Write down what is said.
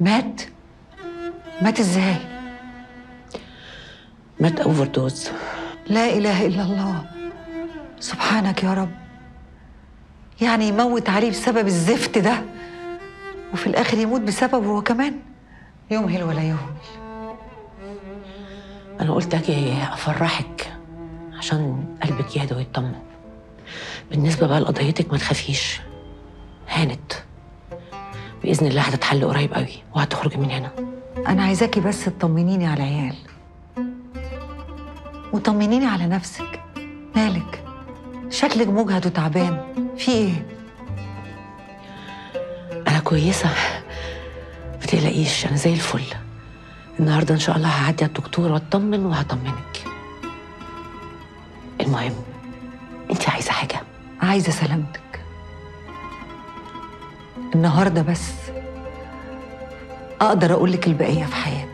مات؟ مات إزاي؟ مات أوفر دوز. لا إله إلا الله. سبحانك يا رب. يعني يموت عليه بسبب الزفت ده وفي الآخر يموت بسببه هو كمان؟ يمهل ولا يهمل. أنا قلت أجي أفرحك عشان قلبك يهدى ويطمن. بالنسبة بقى لقضيتك ما تخافيش. هانت. بإذن الله هتتحل قريب قوي وهتخرجي من هنا. أنا عايزاكي بس تطمنيني على العيال. وطمنيني على نفسك. مالك؟ شكلك مجهد وتعبان. في إيه؟ أنا كويسة. ما تقلقيش أنا زي الفل. النهارده إن شاء الله هعدي على الدكتور وأطمن وهطمنك. المهم انت عايزة حاجة؟ عايزة سلامتك. النهارده بس أقدر أقول لك البقية في حياتك